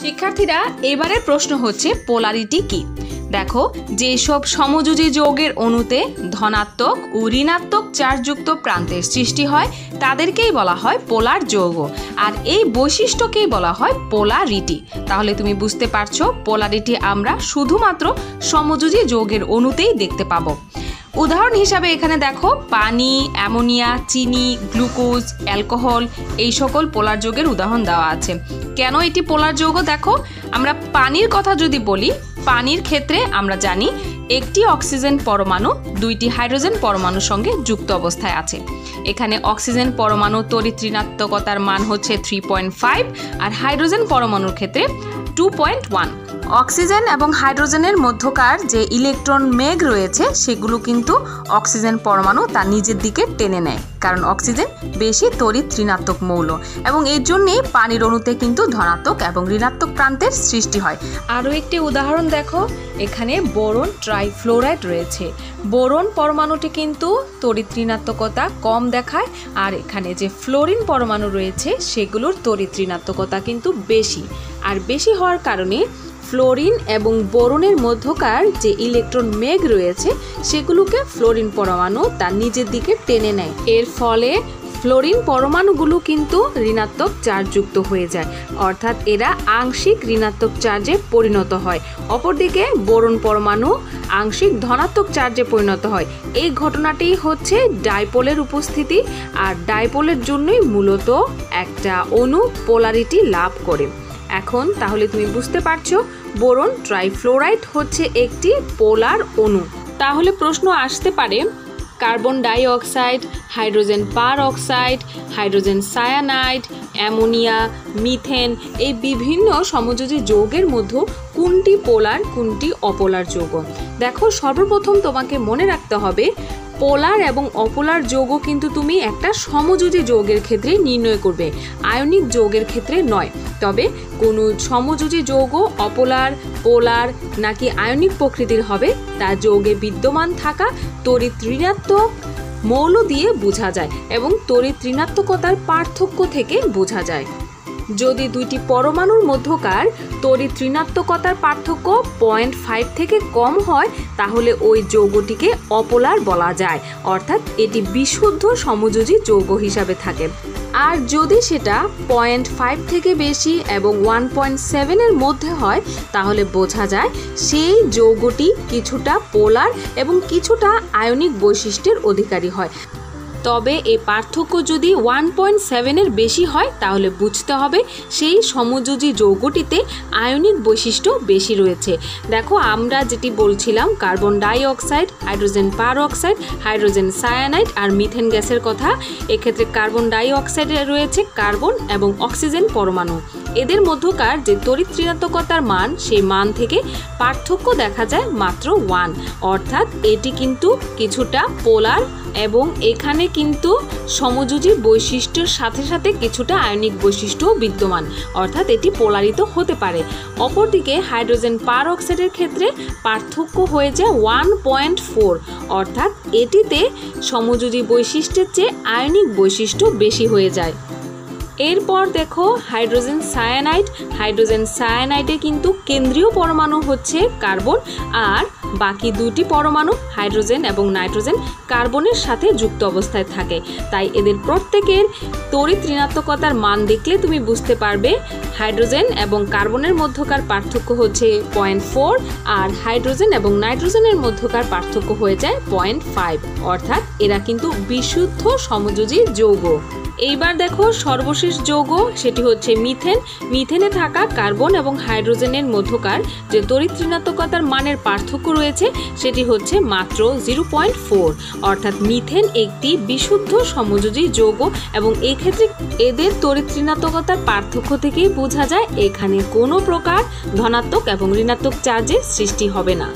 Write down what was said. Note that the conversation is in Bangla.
শিক্ষার্থীরা, এবারের প্রশ্ন হচ্ছে পোলারিটি কি? দেখো, যেসব সমযোজী যৌগের অণুতে ধনাত্মক ও ঋণাত্মক চার্জযুক্ত প্রান্তের সৃষ্টি হয়, তাদেরকেই বলা হয় পোলার যৌগ। আর এই বৈশিষ্ট্যকেই বলা হয় পোলারিটি। তাহলে তুমি বুঝতে পারছ, পোলারিটি আমরা শুধুমাত্র সমযোজী যৌগের অণুতেই দেখতে পাবো। উদাহরণ হিসাবে এখানে দেখো, পানি, অ্যামোনিয়া, চিনি, গ্লুকোজ, অ্যালকোহল, এই সকল পোলার যৌগের উদাহরণ দেওয়া আছে। কেন এটি পোলার যৌগ? দেখো, আমরা পানির কথা যদি বলি, পানির ক্ষেত্রে আমরা জানি একটি অক্সিজেন পরমাণু, দুইটি হাইড্রোজেন পরমাণুর সঙ্গে যুক্ত অবস্থায় আছে। এখানে অক্সিজেন পরমাণু তড়িৎ মান হচ্ছে থ্রি পয়েন্ট ফাইভ আর হাইড্রোজেন পরমাণুর ক্ষেত্রে টু পয়েন্ট ওয়ান অক্সিজেন এবং হাইড্রোজেনের মধ্যকার যে ইলেকট্রন মেঘ রয়েছে, সেগুলো কিন্তু অক্সিজেন পরমাণু তার নিজের দিকে টেনে নেয়। কারণ অক্সিজেন বেশি তড়িৎ ঋণাত্মক মৌল এবং এর জন্যেই পানির অণুতে কিন্তু ধনাত্মক এবং ঋণাত্মক প্রান্তের সৃষ্টি হয়। আরও একটি উদাহরণ দেখো, এখানে বোরন ট্রাইফ্লোরাইড রয়েছে। বোরন পরমাণুটি কিন্তু তড়িৎ ঋণাত্মকতা কম দেখায়, আর এখানে যে ফ্লোরিন পরমাণু রয়েছে, সেগুলোর তড়িৎ ঋণাত্মকতা কিন্তু বেশি। আর বেশি হওয়ার কারণে ফ্লোরিন এবং বোরনের মধ্যকার যে ইলেকট্রন মেঘ রয়েছে, সেগুলোকে ফ্লোরিন পরমাণু তার নিজের দিকে টেনে নেয়। এর ফলে ফ্লোরিন পরমাণুগুলো কিন্তু ঋণাত্মক চার্জযুক্ত হয়ে যায়, অর্থাৎ এরা আংশিক ঋণাত্মক চার্জে পরিণত হয়। অপরদিকে বোরন পরমাণু আংশিক ধনাত্মক চার্জে পরিণত হয়। এই ঘটনাটি হচ্ছে ডাইপোলের উপস্থিতি, আর ডাইপোলের জন্যই মূলত একটা অণু পোলারিটি লাভ করে। এখন তাহলে তুমি বুঝতে পারছ, বোরন ট্রাইফ্লোরাইড হচ্ছে একটি পোলার অণু। তাহলে প্রশ্ন আসতে পারে, carbon dioxide hydrogen peroxide hydrogen cyanide, ammonia, methane, এই বিভিন্ন সমযোজী যৌগের মধ্যে কোনটি পোলার, কোনটি অপোলার যৌগ? দেখো, সর্বপ্রথম তোমাকে মনে রাখতে হবে পোলার এবং অপোলার যৌগ কিন্তু তুমি একটা সমযোজী যৌগের ক্ষেত্রে নির্ণয় করবে, আয়নিক যৌগের ক্ষেত্রে নয়। তবে কোনো সমযোজী যৌগ অপোলার, পোলার নাকি আয়নিক প্রকৃতির হবে, তা যৌগে বিদ্যমান থাকা তড়িৎ ঋণাত্মক মৌল দিয়ে বোঝা যায় এবং তড়িৎ ঋণাত্মকতার পার্থক্য থেকে বোঝা যায়। যদি দুইটি পরমাণুর মধ্যকার তড়িৎ ঋণাত্মকতার পার্থক্য পয়েন্ট ফাইভ থেকে কম হয়, তাহলে ওই যৌগটিকে অপোলার বলা যায়। অর্থাৎ এটি বিশুদ্ধ সমযোজী যৌগ হিসাবে থাকে। আর যদি সেটা পয়েন্ট ফাইভ থেকে বেশি এবং ওয়ান পয়েন্ট সেভেনের মধ্যে হয়, তাহলে বোঝা যায় সেই যৌগটি কিছুটা পোলার এবং কিছুটা আয়নিক বৈশিষ্ট্যের অধিকারী হয়। তবে এই পার্থক্য যদি ওয়ান পয়েন্ট সেভেনের বেশি হয়, তাহলে বুঝতে হবে সেই সমযোজী যৌগটিতে আয়নিক বৈশিষ্ট্য বেশি রয়েছে। দেখো, আমরা যেটি বলছিলাম carbon dioxide hydrogen peroxide hydrogen cyanide আর মিথেন গ্যাসের কথা। এক্ষেত্রে কার্বন ডাই অক্সাইডে রয়েছে কার্বন এবং অক্সিজেন পরমাণু। এদের মধ্যকার যে তড়িৎ ঋণাত্মকতার মান, সেই মান থেকে পার্থক্য দেখা যায় মাত্র ওয়ান অর্থাৎ এটি কিন্তু কিছুটা পোলার এবং এখানে কিন্তু সমযোজী বৈশিষ্ট্যের সাথে সাথে কিছুটা আয়নিক বৈশিষ্ট্য বিদ্যমান। অর্থাৎ এটি পোলারিত হতে পারে। অপরদিকে হাইড্রোজেন পার অক্সাইডের ক্ষেত্রে পার্থক্য হয়ে যায় ওয়ান পয়েন্ট ফোর। অর্থাৎ এটিতে সমযোজী বৈশিষ্ট্যের চেয়ে আয়নিক বৈশিষ্ট্য বেশি হয়ে যায়। এরপর দেখো হাইড্রোজেন সায়ানাইড। হাইড্রোজেন সায়ানাইডে কিন্তু কেন্দ্রীয় পরমাণু হচ্ছে কার্বন। আর বাকি দুটি পরমাণু, হাইড্রোজেন এবং নাইট্রোজেন, কার্বনের সাথে যুক্ত অবস্থায় থাকে। তাই এদের প্রত্যেকের তড়িৎ ঋণাত্মকতার মান দেখলে তুমি বুঝতে পারবে হাইড্রোজেন এবং কার্বনের মধ্যকার পার্থক্য হচ্ছে পয়েন্ট ফোর, আর হাইড্রোজেন এবং নাইট্রোজেনের মধ্যকার পার্থক্য হয়ে যায় পয়েন্ট ফাইভ। অর্থাৎ এরা কিন্তু বিশুদ্ধ সমযোজী যৌগ। এইবার দেখো সর্বশেষ যৌগ, সেটি হচ্ছে মিথেন। মিথেনে থাকা কার্বন এবং হাইড্রোজেনের মধ্যকার যে তড়িৎ ঋণাত্মকতার মানের পার্থক্য রয়েছে, সেটি হচ্ছে মাত্র জিরো পয়েন্ট ফোর। অর্থাৎ মিথেন একটি বিশুদ্ধ সমযোজী যৌগ এবং এক্ষেত্রে এদের তড়িৎ ঋণাত্মকতার পার্থক্য থেকেই বোঝা যায় এখানে কোনো প্রকার ধনাত্মক এবং ঋণাত্মক চার্জের সৃষ্টি হবে না।